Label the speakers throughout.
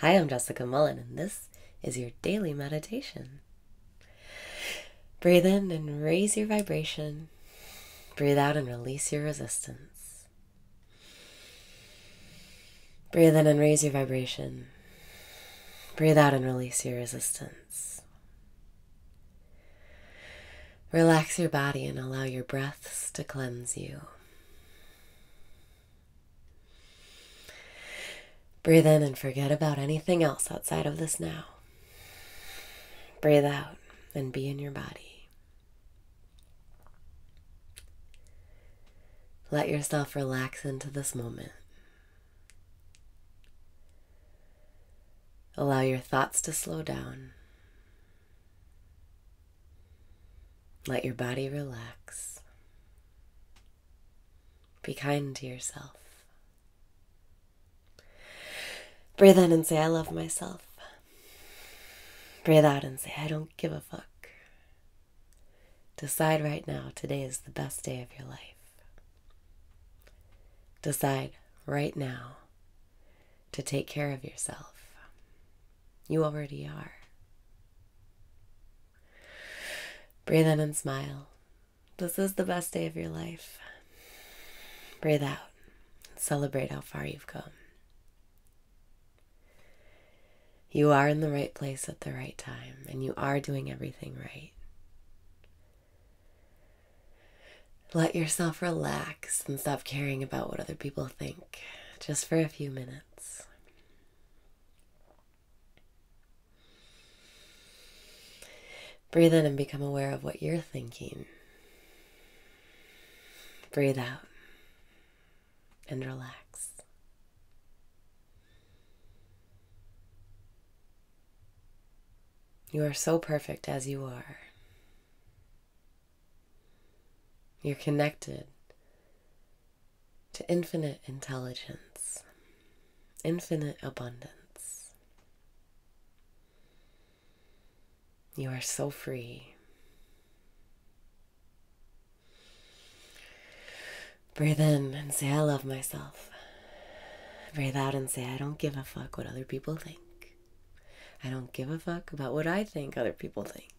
Speaker 1: Hi, I'm Jessica Mullen, and this is your daily meditation. Breathe in and raise your vibration. Breathe out and release your resistance. Breathe in and raise your vibration. Breathe out and release your resistance. Relax your body and allow your breaths to cleanse you. Breathe in and forget about anything else outside of this now. Breathe out and be in your body. Let yourself relax into this moment. Allow your thoughts to slow down. Let your body relax. Be kind to yourself. Breathe in and say, I love myself. Breathe out and say, I don't give a fuck. Decide right now, today is the best day of your life. Decide right now to take care of yourself. You already are. Breathe in and smile. This is the best day of your life. Breathe out. Celebrate how far you've come. You are in the right place at the right time, and you are doing everything right. Let yourself relax and stop caring about what other people think, just for a few minutes. Breathe in and become aware of what you're thinking. Breathe out and relax. You are so perfect as you are. You're connected to infinite intelligence, infinite abundance. You are so free. Breathe in and say, I love myself. Breathe out and say, I don't give a fuck what other people think. I don't give a fuck about what I think other people think.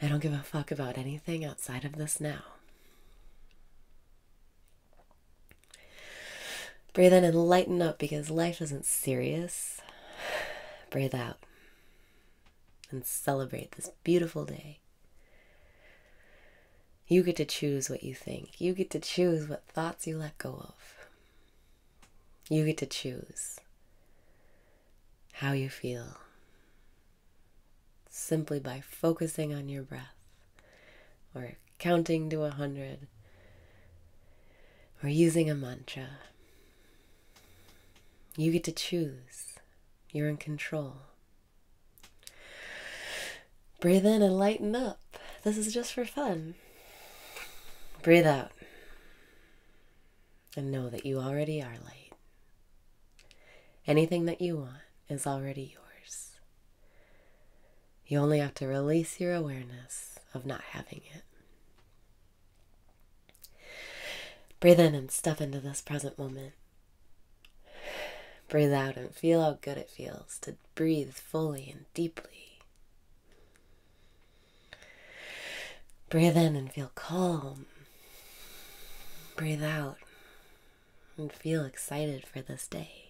Speaker 1: I don't give a fuck about anything outside of this now. Breathe in and lighten up because life isn't serious. Breathe out and celebrate this beautiful day. You get to choose what you think. You get to choose what thoughts you let go of. You get to choose how you feel simply by focusing on your breath or counting to a hundred or using a mantra. You get to choose. You're in control. Breathe in and lighten up. This is just for fun. Breathe out and know that you already are light. Anything that you want is already yours. You only have to release your awareness of not having it. Breathe in and step into this present moment. Breathe out and feel how good it feels to breathe fully and deeply. Breathe in and feel calm. Breathe out and feel excited for this day.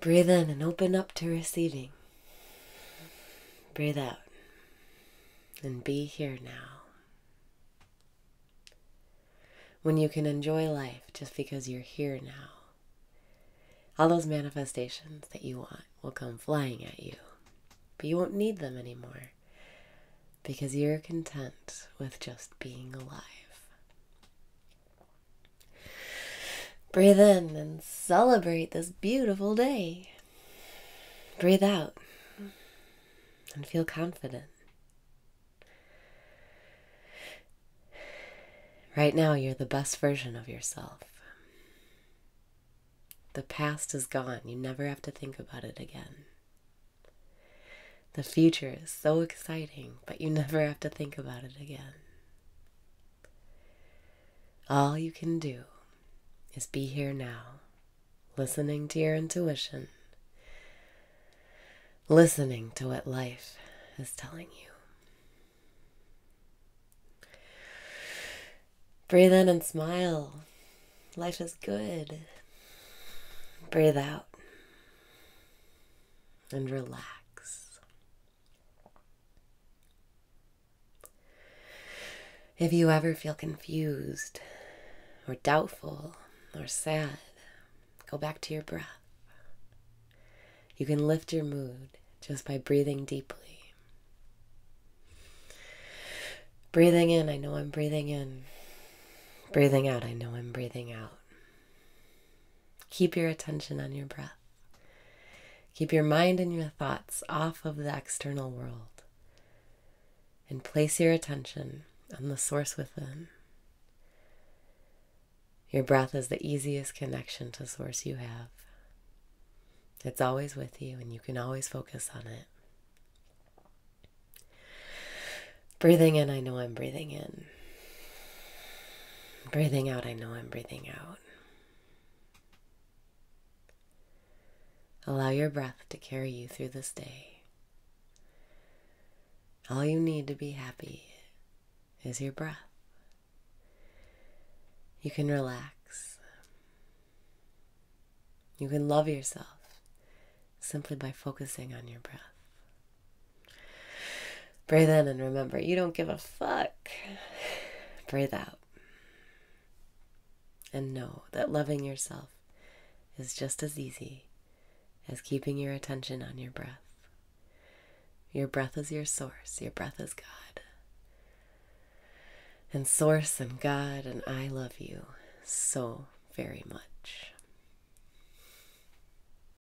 Speaker 1: Breathe in and open up to receiving. Breathe out and be here now. When you can enjoy life just because you're here now, all those manifestations that you want will come flying at you, but you won't need them anymore because you're content with just being alive. Breathe in and celebrate this beautiful day. Breathe out and feel confident. Right now, you're the best version of yourself. The past is gone. You never have to think about it again. The future is so exciting, but you never have to think about it again. All you can do is be here now, listening to your intuition, listening to what life is telling you. Breathe in and smile. Life is good. Breathe out and relax. If you ever feel confused or doubtful or sad, go back to your breath. You can lift your mood just by breathing deeply. Breathing in, I know I'm breathing in. Breathing out, I know I'm breathing out. Keep your attention on your breath. Keep your mind and your thoughts off of the external world and place your attention on the source within. Your breath is the easiest connection to source you have. It's always with you and you can always focus on it. Breathing in, I know I'm breathing in. Breathing out, I know I'm breathing out. Allow your breath to carry you through this day. All you need to be happy is your breath. You can relax. You can love yourself simply by focusing on your breath. Breathe in and remember you don't give a fuck. Breathe out. And know that loving yourself is just as easy as keeping your attention on your breath. Your breath is your source, your breath is God. And Source and God and I love you so very much.